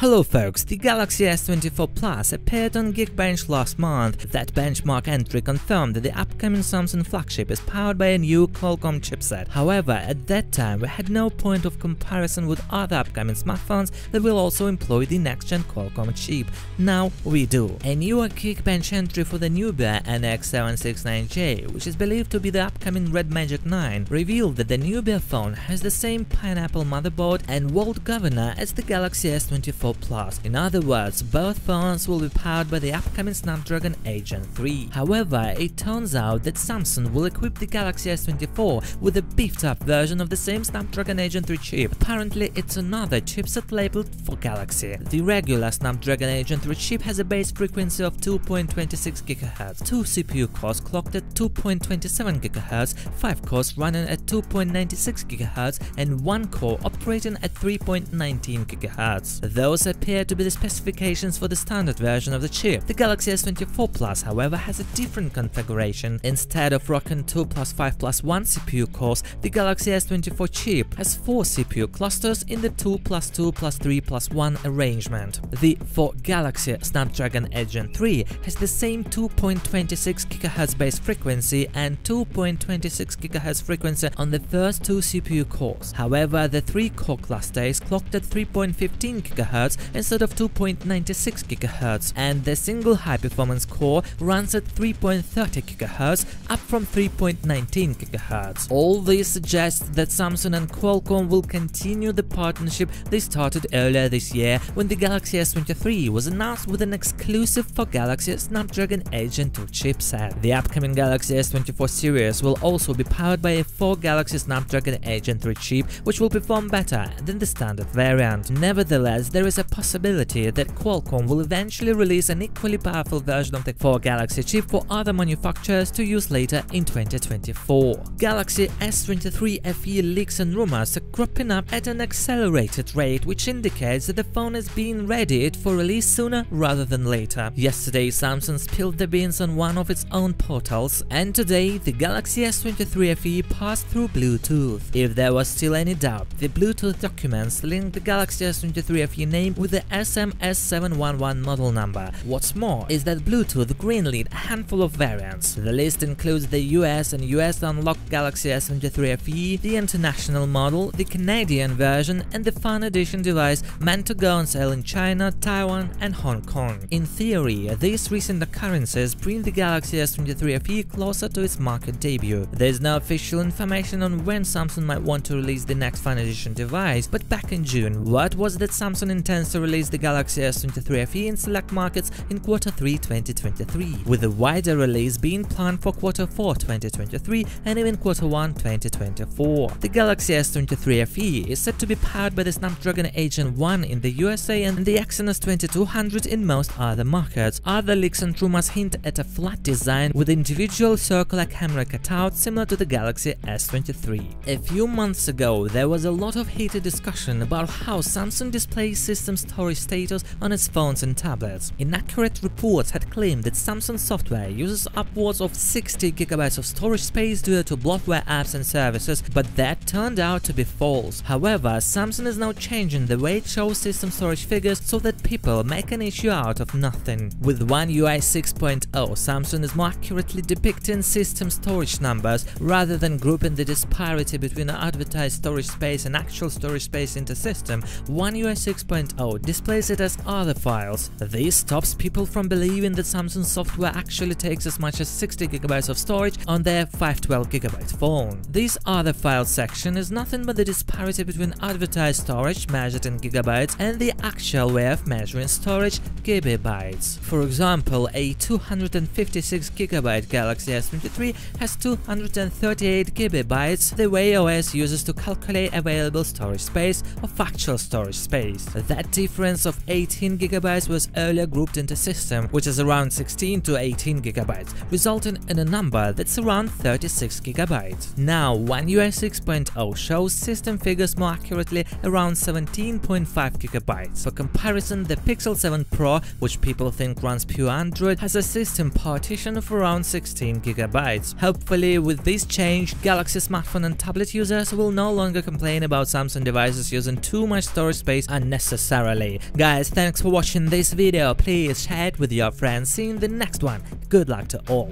Hello folks, the Galaxy S24 Plus appeared on Geekbench last month. That benchmark entry confirmed that the upcoming Samsung flagship is powered by a new Qualcomm chipset. However, at that time we had no point of comparison with other upcoming smartphones that will also employ the next-gen Qualcomm chip. Now we do. A newer Geekbench entry for the Nubia NX769J, which is believed to be the upcoming Red Magic 9, revealed that the Nubia phone has the same Pineapple motherboard and Walt governor as the Galaxy S24 Plus. In other words, both phones will be powered by the upcoming Snapdragon 8 Gen 3. However, it turns out that Samsung will equip the Galaxy S24 with a beefed-up version of the same Snapdragon 8 Gen 3 chip. Apparently, it's another chipset labeled for Galaxy. The regular Snapdragon 8 Gen 3 chip has a base frequency of 2.26 GHz, two CPU cores clocked at 2.27 GHz, five cores running at 2.96 GHz, and one core operating at 3.19 GHz. Those those appear to be the specifications for the standard version of the chip. The Galaxy S24 Plus, however, has a different configuration. Instead of rocking 2 plus 5 plus 1 CPU cores, the Galaxy S24 chip has 4 CPU clusters in the 2 plus 2 plus 3 plus 1 arrangement. The for Galaxy Snapdragon 8 Gen 3 has the same 2.26 GHz base frequency and 2.26 GHz frequency on the first two CPU cores. However, the 3 core cluster is clocked at 3.15 GHz GHz instead of 2.96 GHz, and the single high-performance core runs at 3.30 GHz, up from 3.19 GHz. All this suggests that Samsung and Qualcomm will continue the partnership they started earlier this year when the Galaxy S23 was announced with an exclusive for Galaxy Snapdragon 8 Gen 2 chipset. The upcoming Galaxy S24 series will also be powered by a for Galaxy Snapdragon 8 Gen 3 chip, which will perform better than the standard variant. Nevertheless, there is a possibility that Qualcomm will eventually release an equally powerful version of the for Galaxy chip for other manufacturers to use later in 2024. Galaxy S23 FE leaks and rumors are cropping up at an accelerated rate, which indicates that the phone is being readied for release sooner rather than later. Yesterday, Samsung spilled the beans on one of its own portals, and today the Galaxy S23 FE passed through Bluetooth. If there was still any doubt, the Bluetooth documents link the Galaxy S23 FE name with the SMS711 model number. What's more is that Bluetooth greenlit a handful of variants. The list includes the US and US unlocked Galaxy S23 FE, the international model, the Canadian version, and the Fan Edition device meant to go on sale in China, Taiwan, and Hong Kong. In theory, these recent occurrences bring the Galaxy S23 FE closer to its market debut. There is no official information on when Samsung might want to release the next Fan Edition device, but back in June, what was that Samsung intends to release the Galaxy S23 FE in select markets in quarter 3 2023, with a wider release being planned for quarter 4 2023 and even quarter 1 2024. The Galaxy S23 FE is said to be powered by the Snapdragon 8 Gen 1 in the USA and the Exynos 2200 in most other markets. Other leaks and rumors hint at a flat design with individual circular camera cutout similar to the Galaxy S23. A few months ago, there was a lot of heated discussion about how Samsung displays system storage status on its phones and tablets. Inaccurate reports had claimed that Samsung software uses upwards of 60 GB of storage space due to bloatware apps and services, but that turned out to be false. However, Samsung is now changing the way it shows system storage figures so that people make an issue out of nothing. With One UI 6.0, Samsung is more accurately depicting system storage numbers rather than grouping the disparity between advertised storage space and actual storage space into system. One UI 6.0 Oh, displays it as other files. This stops people from believing that Samsung software actually takes as much as 60GB of storage on their 512GB phone. This other file section is nothing but the disparity between advertised storage measured in gigabytes and the actual way of measuring storage gigabytes. For example, a 256GB Galaxy S23 has 238 gigabytes, the way OS uses to calculate available storage space of actual storage space. That difference of 18 GB was earlier grouped into system, which is around 16 to 18 GB, resulting in a number that's around 36 GB. Now, One UI 6.0 shows system figures more accurately around 17.5 GB. For comparison, the Pixel 7 Pro, which people think runs pure Android, has a system partition of around 16 GB. Hopefully, with this change, Galaxy smartphone and tablet users will no longer complain about Samsung devices using too much storage space unnecessarily unnecessarily. Guys, thanks for watching this video, please share it with your friends, see you in the next one, good luck to all.